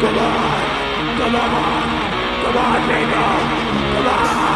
Come on! Come on! Come on, people! Come on!